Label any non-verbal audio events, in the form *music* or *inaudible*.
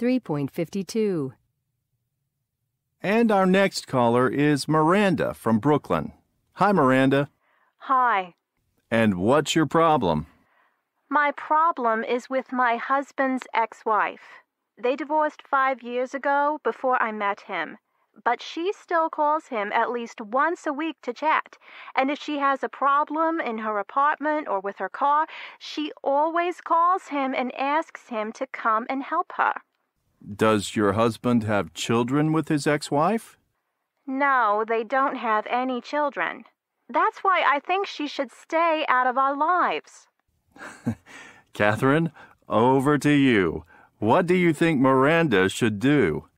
3.52. And our next caller is Miranda from Brooklyn. Hi, Miranda. Hi. And what's your problem? My problem is with my husband's ex wife. They divorced five years ago before I met him. But she still calls him at least once a week to chat. And if she has a problem in her apartment or with her car, she always calls him and asks him to come and help her. Does your husband have children with his ex wife? No, they don't have any children. That's why I think she should stay out of our lives. *laughs* Catherine, over to you. What do you think Miranda should do?